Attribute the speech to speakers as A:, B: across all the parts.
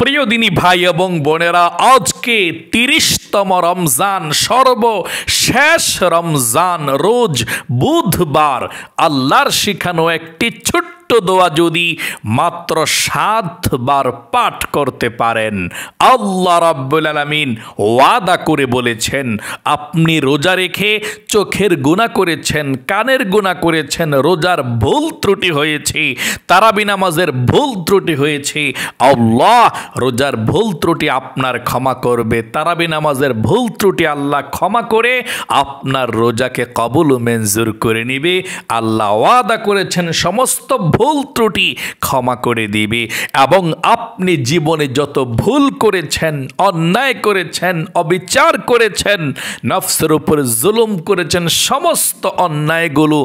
A: প্রিয় দিনী ভাই এবং বোনেরা, আজকে তিরিশতম রমজান, সর্বশেষ রমজান, রোজ বুধবার আল্লাহর শিখানো একটি ছোট্ট দোয়া যদি মাত্র সাতবার পাঠ করতে পারেন। আল্লাহ রাব্বুল আলামিন ওয়াদা করে বলেছেন, আপনি রোজা রেখে চোখের গুণা করেছেন, কানের গুণা করেছেন, রোজার ভুল ত্রুটি হয়েছে, তারাবি নামাজের ভুল ত্রুটি হয়েছে, আল্লাহ রোজার ভুল ত্রুটি আপনার ক্ষমা করবে, তারাবি নামাজের ভুল ত্রুটি আল্লাহ ক্ষমা করে আপনার রোজাকে কবুল মঞ্জুর করে নিবে। আল্লাহ ওয়াদা করেছেন, সমস্ত ভুল ত্রুটি ক্ষমা করে দিবে এবং আপনি জীবনে যত ভুল করেছেন, অন্যায় করেছেন, অবিচার করেছেন, নফসের উপর জুলুম করেছেন, সমস্ত অন্যায়গুলো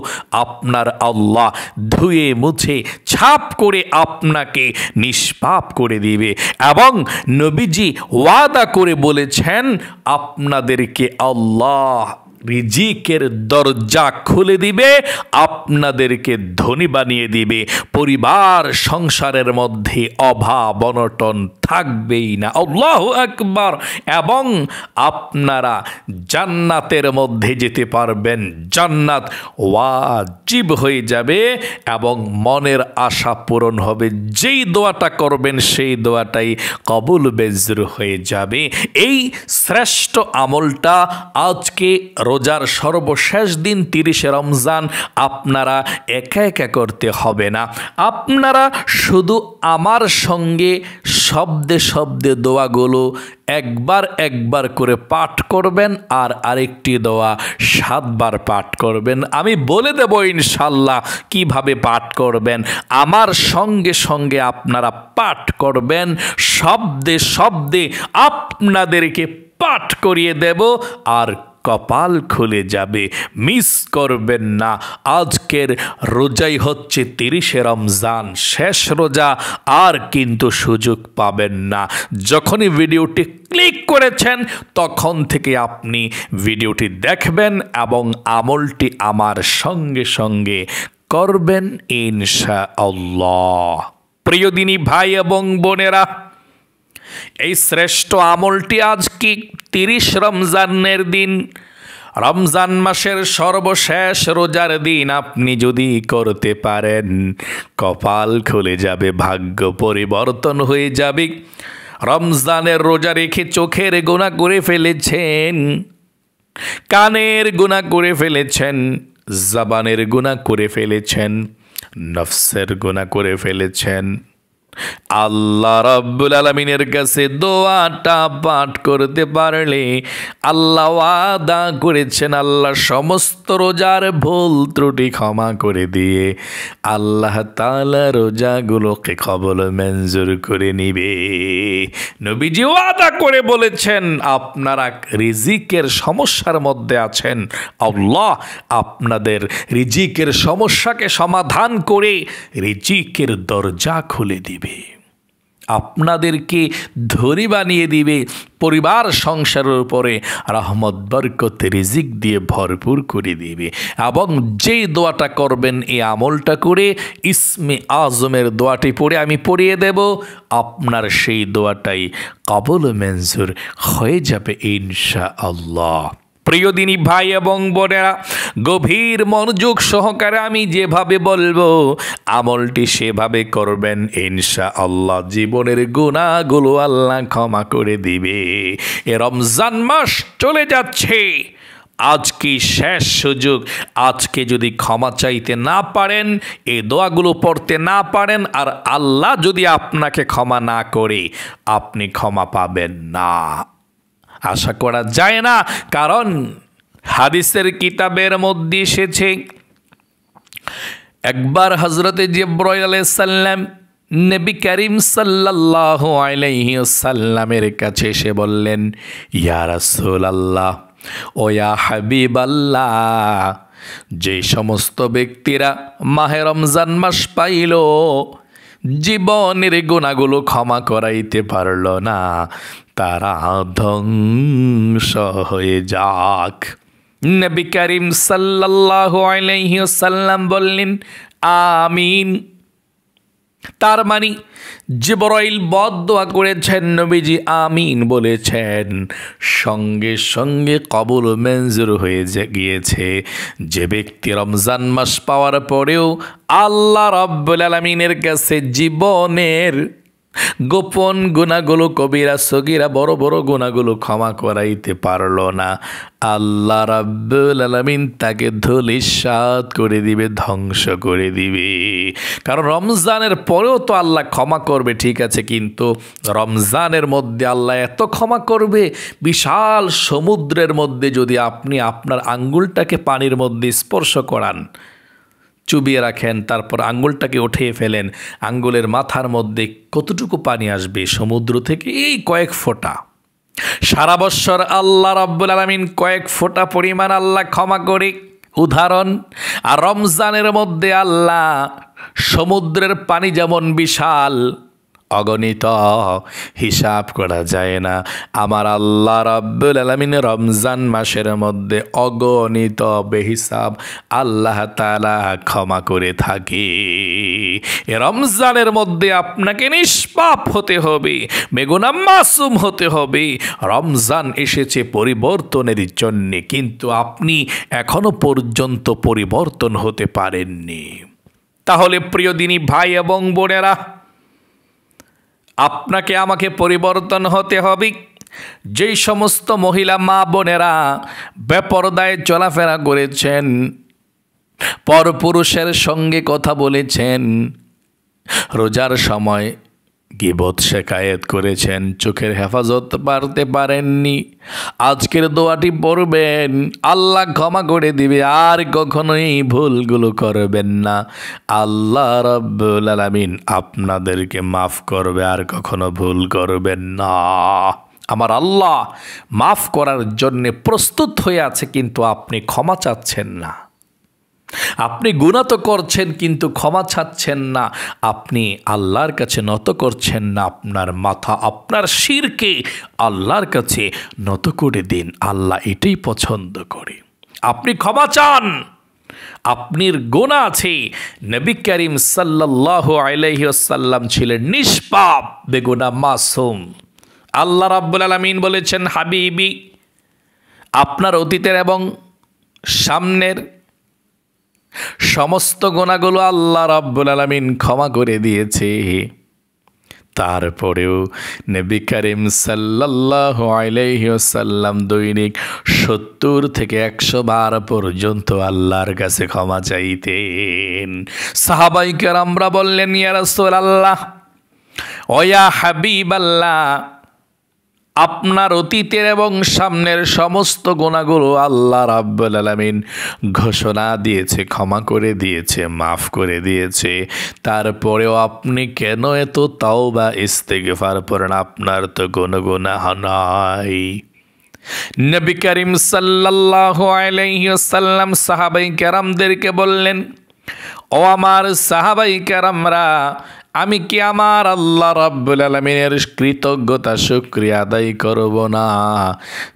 A: আপনার আল্লাহ ধুয়ে মুছে, ছাপ করে আপনাকে নিষ্পাপ করে দিবে এবং নবীজি ওয়াদা করে বলেছেন, আপনাদেরকে আল্লাহ রিজিকের দরজা খুলে দিবে, আপনাদেরকে ধনী বানিয়ে দিবে। পরিবার, সংসারের মধ্যে অভাব, অনটন থাকবেই না। আল্লাহ একবার এবং আপনারা জান্নাতের মধ্যে যেতে পারবেন। জান্নাত ওয়াজিব হয়ে যাবে এবং মনের আশা পূরণ হবে। যেই দোয়াটা করবেন, সেই দোয়াটাই কবুল বেজর হয়ে যাবে। এই শ্রেষ্ঠ আমলটা আজকে রোজার সর্বশেষ দিন তিরিশে রমজান আপনারা একা একা করতে হবে না। আপনারা শুধু আমার সঙ্গে শব্দে শব্দে দোয়াগুলো একবার একবার করে পাঠ করবেন আর আরেকটি দোয়া সাতবার পাঠ করবেন। আমি বলে দেব ইনশাল্লাহ কীভাবে পাঠ করবেন। আমার সঙ্গে সঙ্গে আপনারা পাঠ করবেন। শব্দে শব্দে আপনাদেরকে পাঠ করিয়ে দেব আর কপাল খুলে যাবে মিস করবেন না। আজকের রোজাই হচ্ছে তিরিশে রমজান, শেষ রোজা আর কিন্তু সুযোগ পাবেন না। যখনই ভিডিওটি ক্লিক করেছেন, তখন থেকে আপনি ভিডিওটি দেখবেন এবং আমলটি আমার সঙ্গে সঙ্গে করবেন ইনশা আল্লাহ প্রিয় দিনী ভাই এবং বোনেরা এই শ্রেষ্ঠ আমলটি আজ কি? তিরিশ রমজানের দিন। রমজান মাসের সর্বশেষ রোজার দিন আপনি যদি করতে পারেন, কপাল খুলে যাবে, ভাগ্য পরিবর্তন হয়ে যাবে। রমজানের রোজা রেখে চোখের গোনা করে ফেলেছেন, কানের গুণা করে ফেলেছেন, জাবানের গুণা করে ফেলেছেন, নফসের গুণা করে ফেলেছেন। আল্লাহ রাব্বুল আলমিনের কাছে দোয়াটা পাঠ করতে পারলে আল্লাহ ওয়াদা করেছেন, আল্লাহ সমস্ত রোজার ভুল ত্রুটি ক্ষমা করে দিয়ে আল্লাহ তালা রোজাগুলোকে কবল মঞ্জুর করে নিবে। নবীজি ওয়াদা করে বলেছেন, আপনারা রিজিকের সমস্যার মধ্যে আছেন। আল্লাহ আপনাদের রিজিকের সমস্যাকে সমাধান করে রিজিকের দরজা খুলে দিবে। আপনাদেরকে ধরি বানিয়ে দিবে, পরিবার সংসারের উপরে রহমত, বরকত, রিজিক দিয়ে ভরপুর করে দিবে। এবং যেই দোয়াটা করবেন, এই আমলটা করে ইসমে আজমের দোয়াটি পড়ে আমি পড়িয়ে দেব। আপনার সেই দোয়াটাই কবল মঞ্জুর হয়ে যাবে ইনশা আল্লাহ প্রিয় দিনী ভাই এবং বোনেরা, গভীর মনোযোগ সহকারে আমি যেভাবে বলব, আমলটি সেভাবে করবেন ইনশা আল্লাহ জীবনের গুণাগুলো আল্লাহ ক্ষমা করে দিবে। এ রমজান মাস চলে যাচ্ছে। আজকে শেষ সুযোগ? আজকে যদি ক্ষমা চাইতে না পারেন এই দোয়াগুলো পড়তে না পারেন, আর আল্লাহ যদি আপনাকে ক্ষমা না করে, আপনি ক্ষমা পাবেন না। আশা করা যায় না, কারণ হাদিসের কিতাবের মধ্যে এসেছে, একবার হজরতে জিব্রাইল সাল্লাম নবী করিম সাল্লাহ আলাইসাল্লামের কাছে এসে বললেন, ইয়া রাসূলুল্লাহ, ও ইয়া হাবিব আল্লাহ যে সমস্ত ব্যক্তিরা মাহে রমজান মাস পাইল জীবনের গোনাগুলো ক্ষমা করাইতে পারল না। তারা ধ্বংস হয়ে যাক। নবী করিম সাল্লাহ আলাইহি সাল্লাম বললেন, আমিন। তার মানে জিবরাইল দোয়া করেছেন, নবীজি আমিন বলেছেন। সঙ্গে সঙ্গে কবুল মঞ্জুর হয়ে গিয়েছে। যে ব্যক্তি রমজান মাস পাওয়ার পরেও আল্লাহ রব্বুল আলমিনের কাছে জীবনের গোপন গুণাগুলো কবিরা সগিরা বড় বড় গুণাগুলো ক্ষমা করাইতে পারল না। আল্লাহ রাব্বুল আলমিন তাকে ধুলিসাত করে দিবে, ধ্বংস করে দিবে। কারণ রমজানের পরেও তো আল্লাহ ক্ষমা করবে, ঠিক আছে, কিন্তু রমজানের মধ্যে আল্লাহ এত ক্ষমা করবে, বিশাল সমুদ্রের মধ্যে যদি আপনি আপনার আঙ্গুলটাকে পানির মধ্যে স্পর্শ করান চুবিয়ে রাখেন, তারপর আঙ্গুলটাকে উঠিয়ে ফেলেন। আঙ্গুলের মাথার মধ্যে কতটুকু পানি আসবে সমুদ্র থেকে এই কয়েক ফোঁটা। সারা বৎসর আল্লাহ রব্বুল আলমিন কয়েক ফোঁটা পরিমাণ আল্লাহ ক্ষমা করে উদাহরণ, আর রমজানের মধ্যে আল্লাহ সমুদ্রের পানি যেমন বিশাল অগণিত হিসাব করা যায় না। আমার আল্লাহ রাব্বুল আলমিন রমজান মাসের মধ্যে অগণিত বেহিসাব আল্লাহ তালা ক্ষমা করে থাকে। রমজানের মধ্যে আপনাকে নিষ্পাপ হতে হবে, বেগুনা মাসুম হতে হবে। রমজান এসেছে পরিবর্তনের জন্যে, কিন্তু আপনি এখনও পর্যন্ত পরিবর্তন হতে পারেননি। তাহলে প্রিয় দিনী ভাই এবং বোনেরা আপনাকে আমাকে পরিবর্তন হতে হবে। যেই সমস্ত মহিলা মা বোনেরা বেপরদায় চলাফেরা করেছেন, পরপুরুষের সঙ্গে কথা বলেছেন, রোজার সময় গিবত শেখায়েত করেছেন, চোখের হেফাজত পারতে পারেননি। আজকের দোয়াটি পড়বেন, আল্লাহ ক্ষমা করে দিবে, আর কখনোই ভুলগুলো করবেন না। আল্লাহ রব্বুল আলমিন আপনাদেরকে মাফ করবে, আর কখনো ভুল করবেন না। আমার আল্লাহ মাফ করার জন্যে প্রস্তুত হয়ে আছে, কিন্তু আপনি ক্ষমা চাচ্ছেন না। আপনি গুণা তো করছেন, কিন্তু ক্ষমা ছাড়ছেন না। আপনি আল্লাহর কাছে নত করছেন না, আপনার মাথা, আপনার শিরকে আল্লাহর কাছে নত করে দিন। আল্লাহ এটাই পছন্দ করে। আপনি ক্ষমা চান। আপনির গোনা আছে। নবী করিম সাল্লাহ আলাইসাল্লাম ছিলেন নিষ্পাপ বেগুনা মাসুম। আল্লাহ রাব্বুল আলমিন বলেছেন, হাবিবি, আপনার অতীতের এবং সামনের সমস্ত গোনাগুলো আল্লাহ রাব্বুল আলমিন ক্ষমা করে দিয়েছে। তারপরেও নবী করিম সাল্লাহ দৈনিক সত্তর থেকে একশো বার পর্যন্ত আল্লাহর কাছে ক্ষমা চাইতেন। সাহাবাইকার আমরা বললেন ইয়ারসোল আল্লাহ ওয়া হাবিব আল্লাহ আপনার অতীতের এবং সামনের সমস্ত গোনাগুলো আল্লাহ রাব্বুল আলমিন ঘোষণা দিয়েছে, ক্ষমা করে দিয়েছে, মাফ করে দিয়েছে। তারপরেও আপনি কেন এত তাও বা ইস্তেগফার পড়েন? আপনার তো কোনো গুনাহ নাই। নবী করিম সাল্লাহ আলাইসাল্লাম সাহাবাই কেরামদেরকে বললেন, ও আমার সাহাবাই কেরামরা আমি কি আমার আল্লাহ রাব্বুল আলমিনের কৃতজ্ঞতা, শুক্রিয়া আদায় করব না?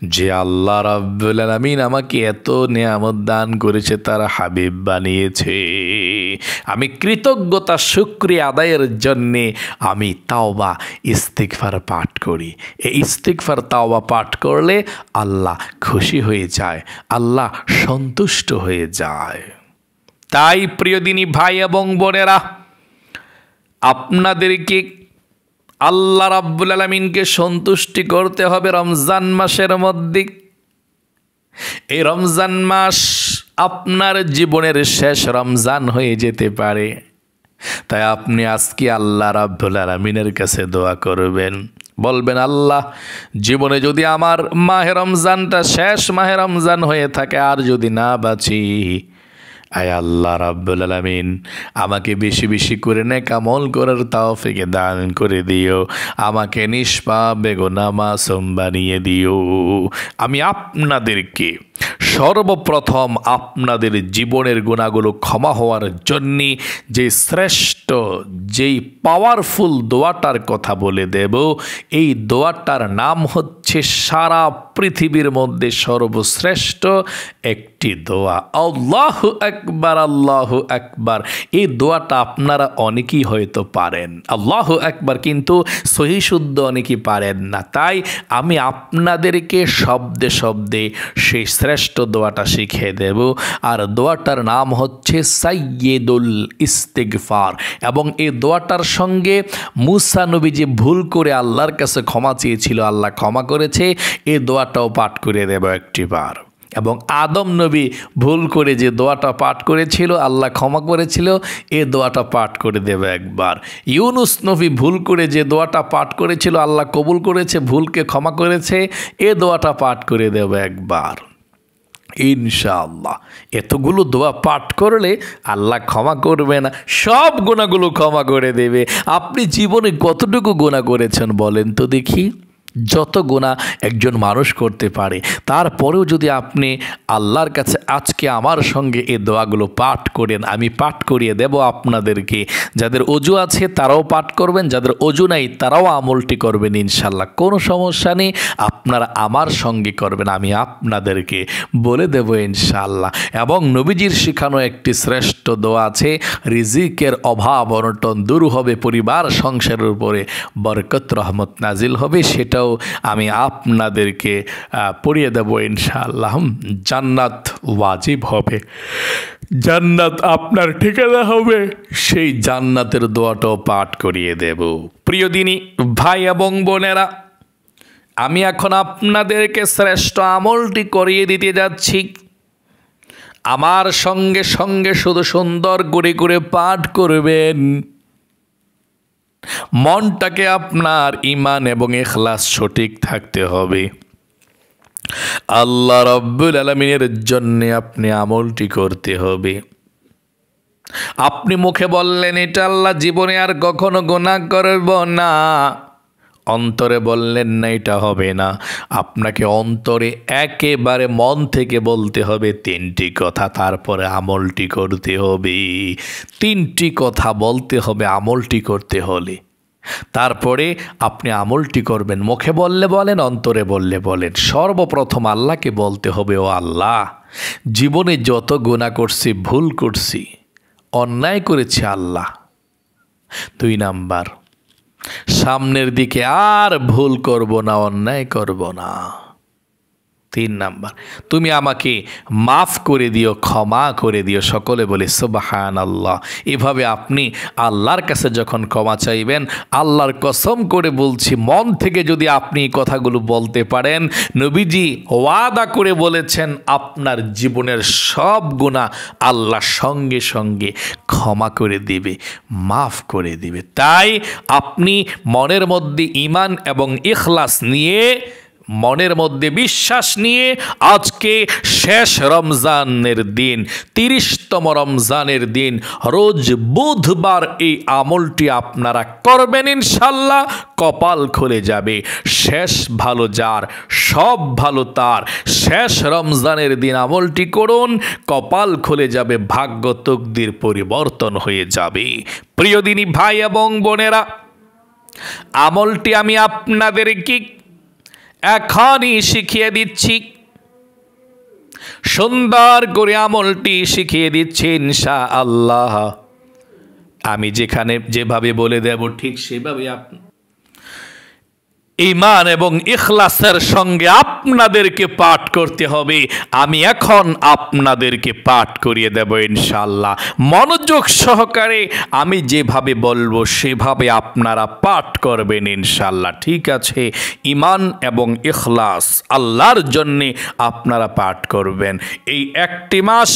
A: যে আল্লাহ রাব্বুল আলমিন আমাকে এত নিয়ামত দান করেছে, তার হাবিব বানিয়েছে। আমি কৃতজ্ঞতা, শুক্রিয়া আদায়ের জন্যে আমি তাওবা ইস্তিকফার পাঠ করি। এই ইস্তিকফার তাওবা পাঠ করলে আল্লাহ খুশি হয়ে যায়, আল্লাহ সন্তুষ্ট হয়ে যায়। তাই প্রিয়দিনী ভাই এবং বোনেরা আপনাদেরকে আল্লাহ রাব্বুল আলমিনকে সন্তুষ্টি করতে হবে রমজান মাসের মধ্যে। এই রমজান মাস আপনার জীবনের শেষ রমজান হয়ে যেতে পারে। তাই আপনি আজকে আল্লাহ রাব্বুল আলমিনের কাছে দোয়া করবেন। বলবেন, আল্লাহ, জীবনে যদি আমার মাহে রমজানটা শেষ মাহে রমজান হয়ে থাকে, আর যদি না বাঁচি আয় আল্লাহ রাব্বুল আলমিন, আমাকে বেশি বেশি করে নে কামল করার ফেকে দান করে দিও। আমাকে নিষ্পা বেগোনা সোম বানিয়ে দিও। আমি আপনাদেরকে সর্বপ্রথম আপনাদের জীবনের গুণাগুলো ক্ষমা হওয়ার জন্যে যে শ্রেষ্ঠ, যেই পাওয়ারফুল দোয়াটার কথা বলে দেব, এই দোয়াটার নাম হচ্ছে সারা পৃথিবীর মধ্যে সর্বশ্রেষ্ঠ একটি দোয়া। আল্লাহ একবার আল্লাহ একবার এই দোয়াটা আপনারা অনেকেই হয়তো পারেন। আল্লাহ একবার কিন্তু সহি শুদ্ধ অনেকেই পারেন না। তাই আমি আপনাদেরকে শব্দে শব্দে সেই শ্রেষ্ঠ দোয়াটা শিখিয়ে দেব। আর দোয়াটার নাম হচ্ছে সাইয়েদুল ইস্তেকফার এবং এই দোয়াটার সঙ্গে মুসা নবী যে ভুল করে আল্লাহর কাছে ক্ষমা চেয়েছিল, আল্লাহ ক্ষমা করেছে এই দোয়াটাও পাঠ করে দেব একটিবার। এবং আদম নবী ভুল করে যে দোয়াটা পাঠ করেছিল, আল্লাহ ক্ষমা করেছিল, এ দোয়াটা পাঠ করে দেবে একবার। ইউনুস নবী ভুল করে যে দোয়াটা পাঠ করেছিল, আল্লাহ কবুল করেছে, ভুলকে ক্ষমা করেছে, এ দোয়াটা পাঠ করে দেবে একবার। ইনশাআল্লাহ। এতগুলো দোয়া পাঠ করলে আল্লাহ ক্ষমা করবে না, সব গোনাগুলো ক্ষমা করে দেবে। আপনি জীবনে কতটুকু গোনা করেছেন বলেন তো দেখি। যত গুণা একজন মানুষ করতে পারে, তারপরেও যদি আপনি আল্লাহর কাছে আজকে আমার সঙ্গে এই দোয়াগুলো পাঠ করেন, আমি পাঠ করিয়ে দেব আপনাদেরকে। যাদের অজু আছে তারাও পাঠ করবেন, যাদের অজু নাই তারাও আমলটি করবেন ইনশাল্লাহ কোনো সমস্যা নেই, আপনারা আমার সঙ্গে করবেন, আমি আপনাদেরকে বলে দেব ইনশাল্লাহ এবং নবীজির শিখানো একটি শ্রেষ্ঠ দোয়া আছে, রিজিকের অভাব অনটন দূর হবে, পরিবার সংসারের উপরে বরকত, রহমত নাজিল হবে সেটাও আমি আপনাদেরকে পড়িয়ে দেব ইনশাআল্লাহ। জান্নাত ওয়াজিব হবে। জান্নাত আপনার ঠিকানা হবে, সেই জান্নাতের দোয়াটাও পাঠ করিয়ে দেব। প্রিয় দিনী, ভাই এবং বোনেরা, আমি এখন আপনাদেরকে শ্রেষ্ঠ আমলটি করিয়ে দিতে যাচ্ছি। আমার সঙ্গে সঙ্গে শুধু সুন্দর করে করে পাঠ করবেন। মনটাকে আপনার ইমান এবং এখলাস সঠিক থাকতে হবে। আল্লাহ রব্বুল আলমিনের জন্যে আপনি আমলটি করতে হবে। আপনি মুখে বললেন, এটা আল্লাহ জীবনে আর কখনো গোনা করব না। অন্তরে বললেন, না, এটা হবে না। আপনাকে অন্তরে একেবারে মন থেকে বলতে হবে, তিনটি কথা তারপরে আমলটি করতে হবে। তিনটি কথা বলতে হবে, আমলটি করতে হলে। তারপরে আপনি আমলটি করবেন, মুখে বললে বলেন, অন্তরে বললে বলেন। সর্বপ্রথম আল্লাহকে বলতে হবে, ও আল্লাহ, জীবনে যত গুণা করছি, ভুল করছি, অন্যায় করেছে আল্লাহ। দুই নাম্বার সামনের দিকে আর ভুল করব না অন্যায় করব না। তিন নাম্বার। তুমি আমাকে মাফ করে দিও, ক্ষমা করে দিও। সকলে বলে সুবাহান আল্লাহ এভাবে আপনি আল্লাহর কাছে যখন ক্ষমা চাইবেন, আল্লাহর কসম করে বলছি, মন থেকে যদি আপনি কথাগুলো বলতে পারেন, নবীজি ওয়াদা করে বলেছেন, আপনার জীবনের সব গুণা আল্লাহ সঙ্গে সঙ্গে ক্ষমা করে দিবে, মাফ করে দিবে। তাই আপনি মনের মধ্যে ইমান এবং ইখলাস নিয়ে মনের মধ্যে বিশ্বাস নিয়ে আজকে শেষ রমজানের দিন, তিরিশতম রমজানের দিন, রোজ বুধবার এই আমলটি আপনারা করবেন ইনশাল্লাহ, কপাল খুলে যাবে। শেষ ভালো যার, সব ভালো তার। শেষ রমজানের দিন আমলটি করুন, কপাল খুলে যাবে, ভাগ্য তকদির পরিবর্তন হয়ে যাবে। প্রিয়দিনী ভাই এবং বোনেরা, আমলটি আমি আপনাদের কি এখনই শিখিয়ে দিচ্ছি। সুন্দর করে আমলটি শিখিয়ে দিচ্ছি ইনশা আল্লাহ আমি যেখানে যেভাবে বলে দেব, ঠিক সেভাবে আপনি ইমান এবং ইখলাসের সঙ্গে আপনাদেরকে পাঠ করতে হবে। আমি এখন আপনাদেরকে পাঠ করিয়ে দেব ইনশাল্লাহ মনোযোগ সহকারে আমি যেভাবে বলব, সেভাবে আপনারা পাঠ করবেন ইনশাল্লাহ ঠিক আছে? ইমান এবং ইখলাস আল্লাহর জন্যে আপনারা পাঠ করবেন। এই একটি মাস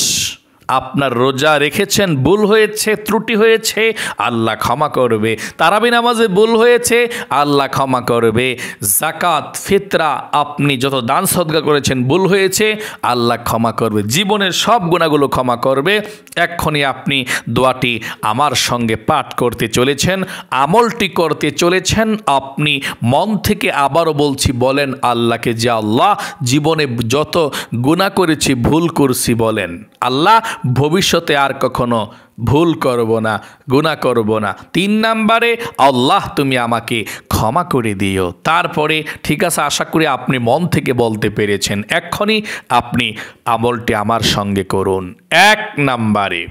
A: আপনার রোজা রেখেছেন, ভুল হয়েছে, ত্রুটি হয়েছে, আল্লাহ ক্ষমা করবে। তারাবি নামাজে ভুল হয়েছে, আল্লাহ ক্ষমা করবে। জাকাত ফিতরা, আপনি যত দান সদগা করেছেন, ভুল হয়েছে, আল্লাহ ক্ষমা করবে। জীবনের সব গুণাগুলো ক্ষমা করবে। এক্ষণি আপনি দোয়াটি আমার সঙ্গে পাঠ করতে চলেছেন, আমলটি করতে চলেছেন। আপনি মন থেকে আবারও বলছি, বলেন আল্লাহকে যে আল্লাহ জীবনে যত গুণা করেছি, ভুল করছি বলেন। আল্লাহ ভবিষ্যতে আর কখনো ভুল করব না গুণা করব না। তিন নাম্বারে, আল্লাহ তুমি আমাকে ক্ষমা করে দিও। তারপরে, ঠিক আছে, আশা করি আপনি মন থেকে বলতে পেরেছেন এক্ষণি আপনি আমলটি আমার সঙ্গে করুন। এক নাম্বারে,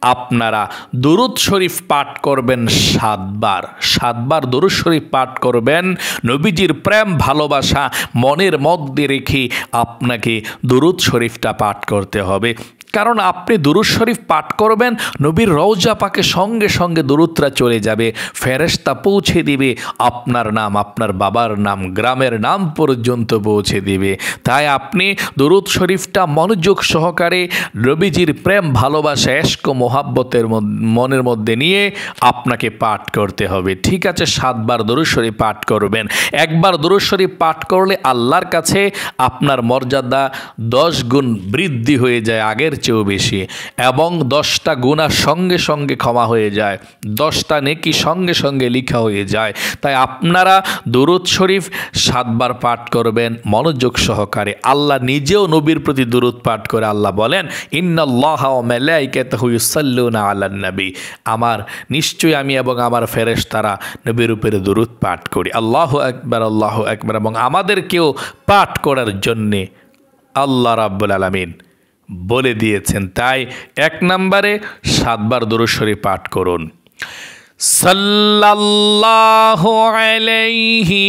A: আপনারা দুরুদ শরীফ পাঠ করবেন সাতবার। সাতবার দুরুদ শরীফ পাঠ করবেন, নবীজির প্রেম, ভালোবাসা, মনের মধ্যে রেখে আপনাকে দুরুদ শরীফটা পাঠ করতে হবে। কারণ আপনি দুরুদ শরীফ পাঠ করবেন, নবীর রওজা পাকে সঙ্গে সঙ্গে দুরুদরা চলে যাবে। ফেরেস্তা পৌঁছে দিবে, আপনার নাম, আপনার বাবার নাম, গ্রামের নাম পর্যন্ত পৌঁছে দিবে। তাই আপনি দুরুদ শরীফটা মনোযোগ সহকারে নবীজির প্রেম, ভালোবাসা এস্ক মোহাব্বতের মনের মধ্যে নিয়ে আপনাকে পাঠ করতে হবে। ঠিক আছে, সাতবার দরুদ শরীফ পাঠ করবেন। একবার দরুদ শরীফ পাঠ করলে আল্লাহর কাছে আপনার মর্যাদা দশ গুণ বৃদ্ধি হয়ে যায়। আগের চেয়েও বেশি। এবং দশটা গুণা সঙ্গে সঙ্গে ক্ষমা হয়ে যায়। দশটা নেকি সঙ্গে সঙ্গে লিখা হয়ে যায়। তাই আপনারা দুরুদ শরীফ সাতবার পাঠ করবেন মনোযোগ সহকারে। আল্লাহ নিজেও নবীর প্রতি দুরুদ পাঠ করে আল্লাহ বলেন নবী। আমার, নিশ্চয়ই আমি এবং আমার ফেরেশ তারা নবীর উপরে দুরুদ পাঠ করি। আল্লাহ একবার আল্লাহ একবার এবং আমাদেরকেও পাঠ করার জন্যে আল্লাহ রাব্বুল আলমিন বলে দিয়েছেন। তাই এক নম্বরে সাতবার দরুশ্বরী পাঠ করুন। সাল্লাল্লাহু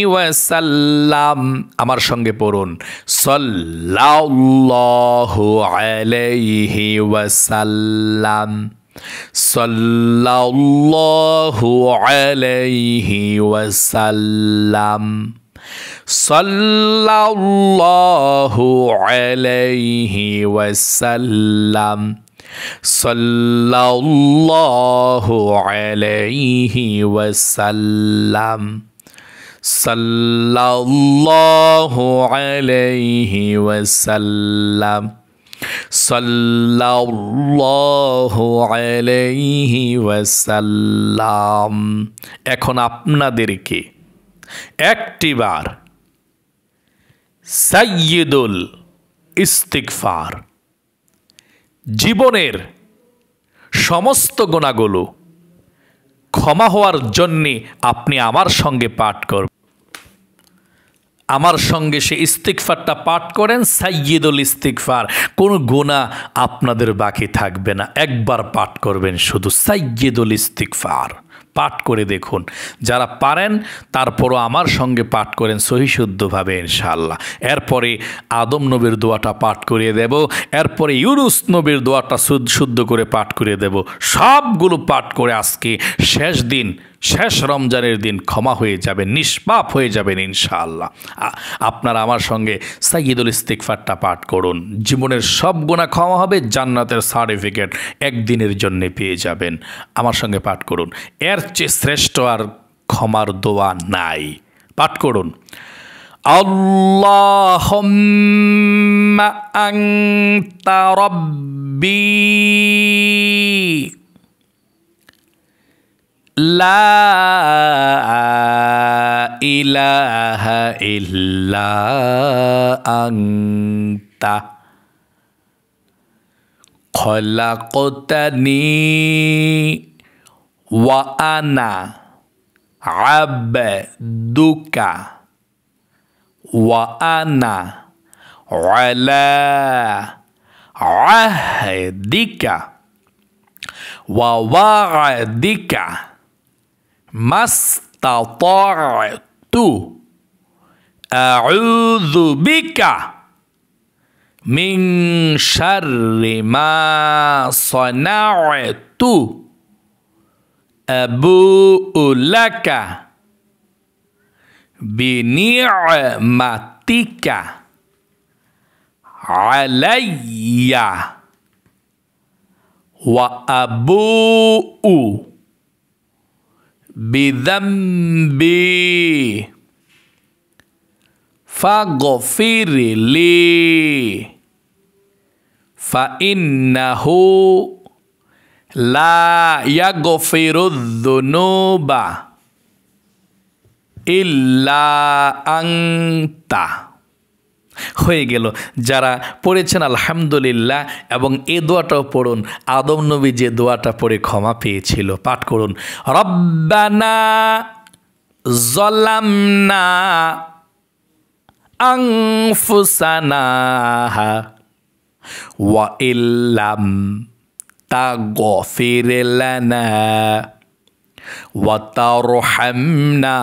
A: ওয়াসাল্লাম আমার সঙ্গে পড়ুন। সাল্লাল্লাহু আলাইহি ওয়াসাল্লাম। আলাইহি ওয়াসাল্লাম। صلى الله عليه وسلم صلى الله عليه وسلم صلى الله عليه وسلم صلى الله عليه وسلم এখন আপনাদেরকে একটিবার সাইয়দুল ইস্তিকফার জীবনের সমস্ত গোনাগুলো ক্ষমা হওয়ার জন্যে আপনি আমার সঙ্গে পাঠ করবেন আমার সঙ্গে সে ইস্তিকফারটা পাঠ করেন সাইয়দুল ইস্তিকফার কোনো গোনা আপনাদের বাকি থাকবে না। একবার পাঠ করবেন শুধু সাইয়দুল ইস্তিকফার পাঠ করে দেখুন। যারা পারেন, তারপরও আমার সঙ্গে পাঠ করেন সহিশুদ্ধভাবে ইনশাল্লাহ এরপরে আদম নবীর দোয়াটা পাঠ করিয়ে দেব। এরপরে ইউরুস নবীর দোয়াটা শুদ্ধ করে পাঠ করিয়ে দেব। সবগুলো পাঠ করে আজকে শেষ দিন শেষ রমজানের দিন ক্ষমা হয়ে যাবেন নিষ্পাপ হয়ে যাবেন ইনশাআল্লাহ। আপনারা আমার সঙ্গে সাইয়দুল ইস্তিকফারটা পাঠ করুন। জীবনের সব গুণা ক্ষমা হবে, জান্নাতের সার্টিফিকেট একদিনের জন্যে পেয়ে যাবেন। আমার সঙ্গে পাঠ করুন। এর চেয়ে শ্রেষ্ঠ আর ক্ষমার দোয়া নাই। পাঠ করুন। আল্লাহ রব্বি لا إله إلا أنت. خلقتني وأنا عبدك وأنا على عهدك ووعدك. ما استطعت. أعوذ بك من شر ما صنعت. أبوء لك بنعمتك علي. وأبوء ওয়া আবু উ বিদম্বি ফাগফিরলি ফাইন্নাহু লা ইয়াগফিরুদ্দুনুবা ইল্লা আংতা হয়ে গেল। যারা পড়েছেন আলহামদুলিল্লাহ এবং এ দোয়াটাও পড়ুন, আদম নবী যে দোয়াটা পড়ে ক্ষমা পেয়েছিল, পাঠ করুন। রব্বানা জলামনা আংফুসানা ওয়া ইল্লাম তাগফির লানা ওয়া তারহামনা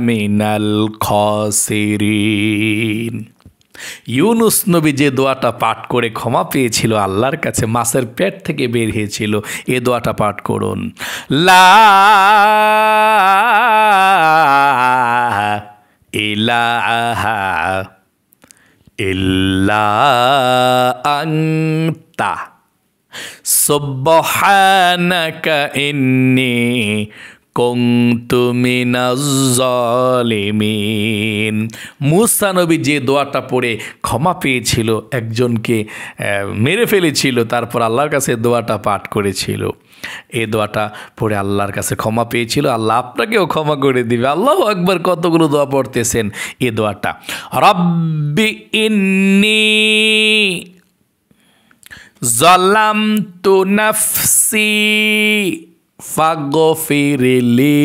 A: মিনাল খসিরিন। ইউনুস নবী যে দোয়াটা পাঠ করে ক্ষমা পেয়েছিল, আল্লাহর কাছে মাছের পেট থেকে বের হয়েছিল, এ দোয়াটা পাঠ করুন। লা ইলাহা ইল্লা আংতা সুবহানাকা ইন্নী কুনতু মিনাজ জালিমিন। মুসা নবী যে দোয়াটা পড়ে ক্ষমা পেয়েছিল, একজনকে মেরে ফেলেছিল, তারপর আল্লাহর কাছে দোয়াটা পাঠ করেছিল। এই দোয়াটা পড়ে আল্লাহর কাছে ক্ষমা পেয়েছিল, আল্লাহ আপনাকেও ক্ষমা করে দিবে। আল্লাহ একবার কতগুলো দোয়া পড়তেছেন এ দোয়াটা। রব্বি ইন্নি জলাম তু নফসি ফাগফিরলি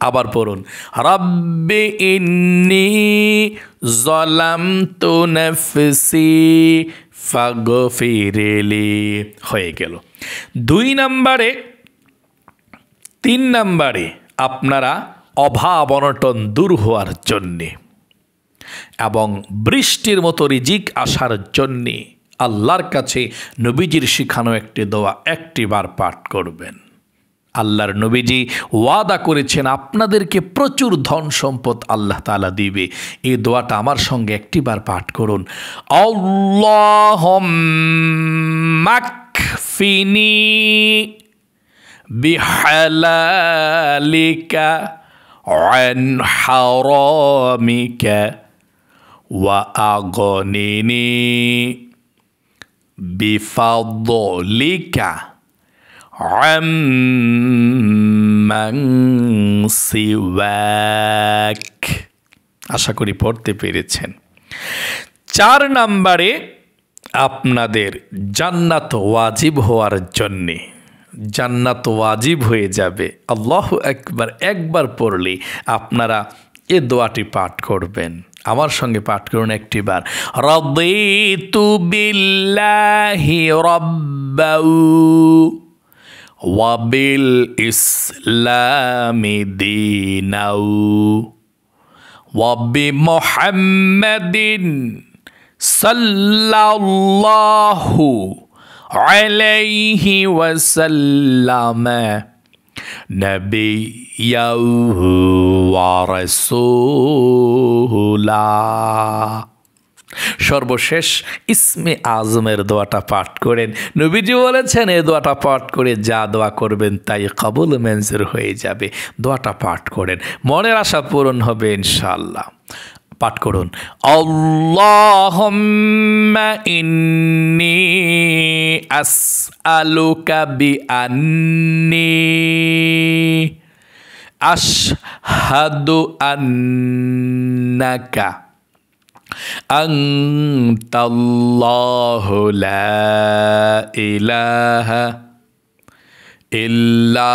A: আবার পড়ুন। রব্বি ইন্নি জলাম তু নফসি ফাগফিরলি হয়ে গেল। দুই নম্বরে, তিন নম্বরে আপনারা অভাব অনটন দূর হওয়ার জন্যে এবং বৃষ্টির মতো রিজিক আসার জন্যে আল্লাহর কাছে নবীজির শিখানো একটি দোয়া একটি বার পাঠ করবেন আল্লাহর নবীজি ওয়াদা করেছেন আপনাদেরকে প্রচুর ধন সম্পদ আল্লাহ তালা দিবে এই দোয়াটা আমার সঙ্গে একটিবার পাঠ করুন আল্লাহ মাকফিনি বিহালালিকা عن حرامك وأغنني بفضلك عمن سواك আশা করি পড়তে পেরেছেন চার নম্বরে আপনাদের জান্নাত ওয়াজিব হওয়ার জন্যে জান্নাত ওয়াজিব হয়ে যাবে আল্লাহ একবার একবার পড়লে আপনারা এ দোয়াটি পাঠ করবেন আমার সঙ্গে পাঠ করুন একটি বার। রদিতু বিল্লাহি রব্বাউ ওয়াবিল ইসলামি দিনাউ ওয়াবি মোহাম্মদিন সাল্লাল্লাহু আলাইহি ওয়াসাল্লাম। নবিয়াহু সর্বশেষ ইসমে আজমের দোয়াটা পাঠ করেন। নবীজি বলেছেন এই দোয়াটা পাঠ করে যা দোয়া করবেন তাই কবুল মেনজুর হয়ে যাবে। দোয়াটা পাঠ করেন। মনের আশা পূরণ হবে ইনশাল্লাহ পাঠ করুন, আল্লাহুম্মা ইন্নি আসআলুকা أشهد أنك أنت الله لا إله إلا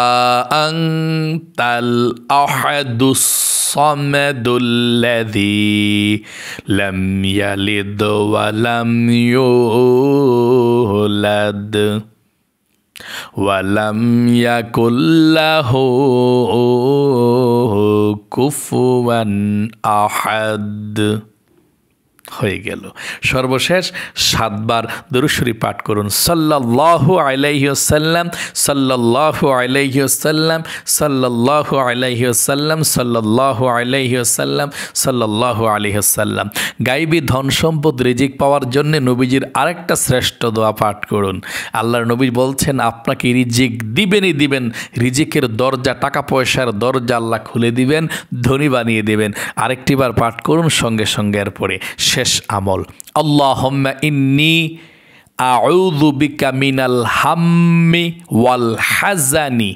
A: أنت الأحد الصمد الذي لم يلد ولم يولد. ولم يكن له كفوا أحد. হয়ে গেল। সর্বশেষ সাতবার দরুশরী পাঠ করুন। সাল্লাহ আলাইসাল্লাম সাল্লাহ আলাইসাল্লাম সাল্লাহ আলাইসাল্লাম সাল্লাহ আলাইসাল্লাম সাল্লাহ আলহিহাসাল্লাম গাইবি ধন সম্পদ রিজিক পাওয়ার জন্য নবীজির আরেকটা শ্রেষ্ঠ দোয়া পাঠ করুন। আল্লাহর নবী বলছেন, আপনাকে রিজিক দিবেনই দিবেন। রিজিকের দরজা, টাকা পয়সার দরজা আল্লাহ খুলে দিবেন, ধনী বানিয়ে দেবেন। আরেকটিবার পাঠ করুন সঙ্গে সঙ্গে এরপরে। শেষ আমল। আল্লাহ ইন্নি আউযু বিকা মিনাল হাম্মি ওয়াল হাজানি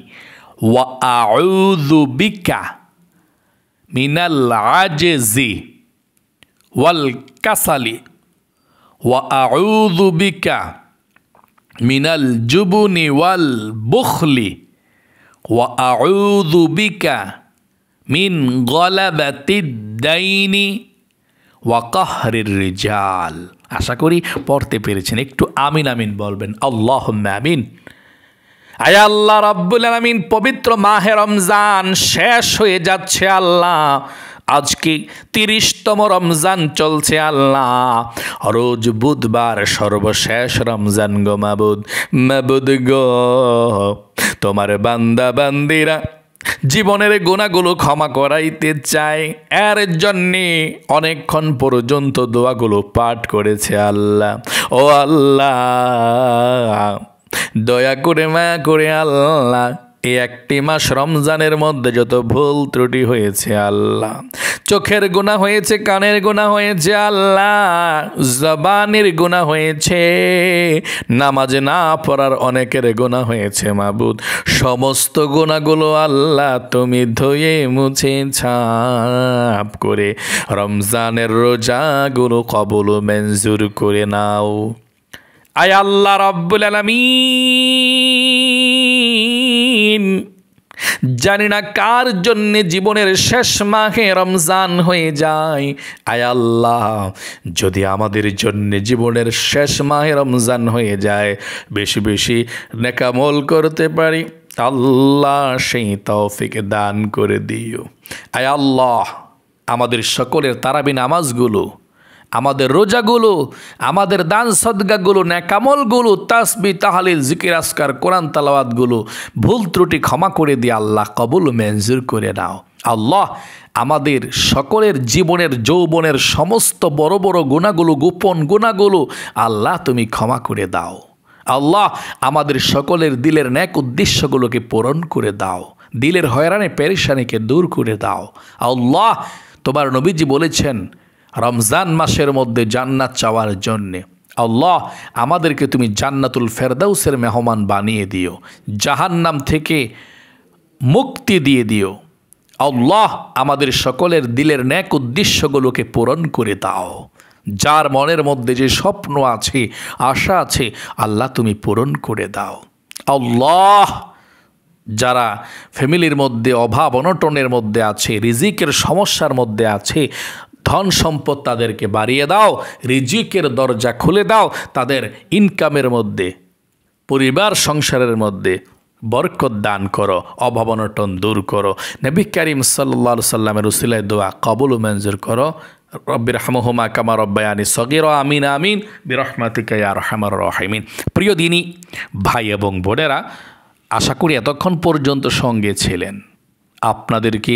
A: ওয়া আউযু বিকা মিনাল আজজি ওয়াল কাসালি ওয়া আউযু বিকা মিনাল জুবুনি ওয়াল বুখলি ওয়া আউযু বিকা মিন গলাবাতিদ দাইনি ওয়াকাহরির রিজাল। আশা করি পড়তে পেরেছেন। একটু আমিন আমিন বলবেন। আল্লাহ আমিন। আয় আল্লাহ রব্বুল আলমিন, পবিত্র মাহে রমজান শেষ হয়ে যাচ্ছে আল্লাহ। আজকে তিরিশতম রমজান চলছে আল্লাহ। রোজ বুধবার সর্বশেষ রমজান গো মাবুদ মাবুদ গো। তোমার বান্দা বান্দিরা জীবনের গোনাগুলো ক্ষমা করাইতে চায় এর জন্যে অনেকক্ষণ পর্যন্ত দোয়াগুলো পাঠ করেছে আল্লাহ। ও আল্লাহ, দয়া করে মায়া করে আল্লাহ এই একটি মাস রমজানের মধ্যে যত ভুল ত্রুটি হয়েছে আল্লাহ, চোখের গুণা হয়েছে, কানের গুণা হয়েছে আল্লাহ, জবানের গুণা হয়েছে, নামাজ না পড়ার অনেকের গুণা হয়েছে মাবুদ। সমস্ত গুণাগুলো আল্লাহ তুমি ধুয়ে মুছে ছাপ করে রমজানের রোজাগুলো কবল মঞ্জুর করে নাও। আয় আল্লাহ রব্বুল আলমিন। জানি না কার জন্যে জীবনের শেষ মাহে রমজান হয়ে যায়। আয় আল্লাহ, যদি আমাদের জন্য জীবনের শেষ মাহে রমজান হয়ে যায়, বেশি বেশি নেকামল করতে পারি। আল্লাহ সেই তৌফিক দান করে দিও। আয় আল্লাহ, আমাদের সকলের তারাবি নামাজগুলো আমাদের রোজাগুলো, আমাদের দান সদগাগুলো, ন্যাকামলগুলো, তাসবি, তাহালিল, জিকির আসকার কোরআন, তালাওয়াতগুলো, ভুল ত্রুটি ক্ষমা করে দিয়ে আল্লাহ কবুল মেনজুর করে নাও। আল্লাহ আমাদের সকলের জীবনের, যৌবনের সমস্ত বড় বড় গুণাগুলো, গোপন গুণাগুলো আল্লাহ তুমি ক্ষমা করে দাও। আল্লাহ আমাদের সকলের দিলের ন্যাক উদ্দেশ্যগুলোকে পূরণ করে দাও। দিলের হয়রানি, পেরেশানিকে দূর করে দাও। আল্লাহ, তোমার নবীজি বলেছেন রমজান মাসের মধ্যে জান্নাত চাওয়ার জন্যে। আল্লাহ, আমাদেরকে তুমি জান্নাতুল ফেরদাউসের মেহমান বানিয়ে দিও। জাহান্নাম থেকে মুক্তি দিয়ে দিও। আল্লাহ, আমাদের সকলের দিলের ন্যাক উদ্দেশ্যগুলোকে পূরণ করে দাও। যার মনের মধ্যে যে স্বপ্ন আছে, আশা আছে, আল্লাহ তুমি পূরণ করে দাও। আল্লাহ, যারা ফ্যামিলির মধ্যে অভাব, অনটনের মধ্যে আছে, রিজিকের সমস্যার মধ্যে আছে ধন সম্পদ তাদেরকে বাড়িয়ে দাও, রিজিকের দরজা খুলে দাও, তাদের ইনকামের মধ্যে, পরিবার সংসারের মধ্যে বরকত দান করো অভাবনটন দূর করো। নবী করিম সাল্লা সাল্লামের উসিলায় দোয়া কবুল মঞ্জুর করো। রব্বির রহমহুমা কামা রব্বায়ানি সগির, আমিন আমিন, বিরহমাতিকা রহমার রহিমিন। প্রিয় দিনী, ভাই এবং বোনেরা, আশা করি এতক্ষণ পর্যন্ত সঙ্গে ছিলেন। আপনাদেরকে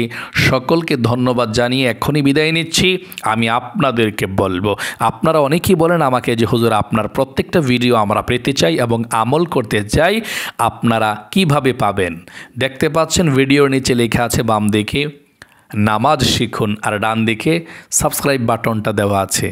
A: সকলকে ধন্যবাদ জানিয়ে এখনই বিদায় নিচ্ছি। আমি আপনাদেরকে বলব, আপনারা অনেকেই বলেন আমাকে যে, হুজুর, আপনার প্রত্যেকটা ভিডিও আমরা পেতে চাই এবং আমল করতে চাই, আপনারা কীভাবে পাবেন? দেখতে পাচ্ছেন ভিডিওর নিচে লেখা আছে, বাম দিকে, নামাজ শিখুন আর ডান দিকে, সাবস্ক্রাইব বাটনটা দেওয়া আছে।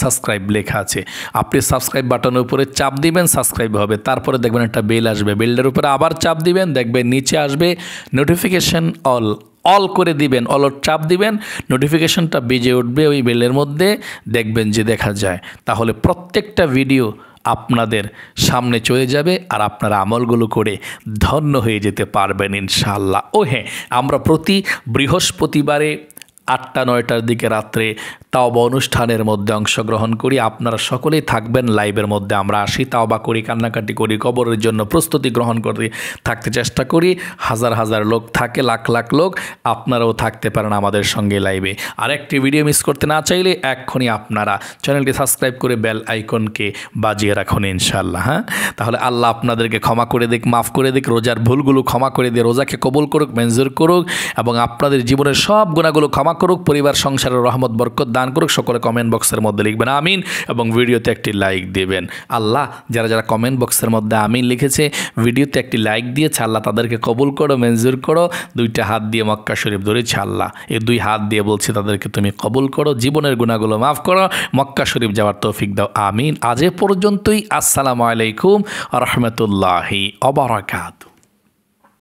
A: সাবস্ক্রাইব লেখা আছে। আপনি সাবস্ক্রাইব বাটনের উপরে চাপ দিবেন, সাবস্ক্রাইব হবে। তারপরে দেখবেন একটা বেল আসবে। বেলটার উপরে আবার চাপ দিবেন, দেখবেন নিচে আসবে নোটিফিকেশন অল অল করে দিবেন অল চাপ দিবেন নোটিফিকেশনটা বেজে উঠবে ওই বেলের মধ্যে, দেখবেন যে দেখা যায়। তাহলে প্রত্যেকটা ভিডিও আপনাদের সামনে চলে যাবে আর আপনারা আমলগুলো করে ধন্য হয়ে যেতে পারবেন ইনশাল্লাহ ও হ্যাঁ আমরা প্রতি বৃহস্পতিবারে আটটা, নয়টার দিকে রাত্রে তাওবা অনুষ্ঠানের মধ্যে অংশগ্রহণ করি। আপনারা সকলেই থাকবেন লাইভের মধ্যে। আমরা আসি, তাওবা করি, কান্নাকাটি করি, কবরের জন্য প্রস্তুতি গ্রহণ করে, থাকতে চেষ্টা করি। হাজার হাজার লোক থাকে, লাখ লাখ লোক, আপনারাও থাকতে পারেন আমাদের সঙ্গে লাইভে। আর একটি ভিডিও মিস করতে না চাইলে এক্ষুনি আপনারা চ্যানেলটি সাবস্ক্রাইব করে বেল আইকনকে বাজিয়ে রাখুন ইনশাল্লাহ হ্যাঁ? তাহলে আল্লাহ আপনাদেরকে ক্ষমা করে দিক, মাফ করে দিক, রোজার ভুলগুলো ক্ষমা করে দিয়ে রোজাকে কবুল করুক, মঞ্জুর করুক এবং আপনাদের জীবনের সব গুণাগুলো ক্ষমা করুক, পরিবার, সংসারের রহমত, বরকত দান করুক, সকলে কমেন্ট বক্সের মধ্যে লিখবেন, আমিন এবং ভিডিওতে একটি লাইক দেবেন। আল্লাহ যারা যারা কমেন্ট বক্সের মধ্যে আমিন লিখেছে, ভিডিওতে একটি লাইক দিয়েছে, আল্লাহ তাদেরকে কবুল করো, মঞ্জুর করো। দুইটা হাত দিয়ে মক্কা শরীফ ধরেছে আল্লাহ। এই দুই হাত দিয়ে বলছি তাদেরকে তুমি কবুল করো, জীবনের গুণাগুলো মাফ করো। মক্কা শরীফ যাওয়ার তৌফিক দাও, আমিন। আজ এ পর্যন্তই, আসসালামু আলাইকুম রহমতুল্লাহি অবরাকাত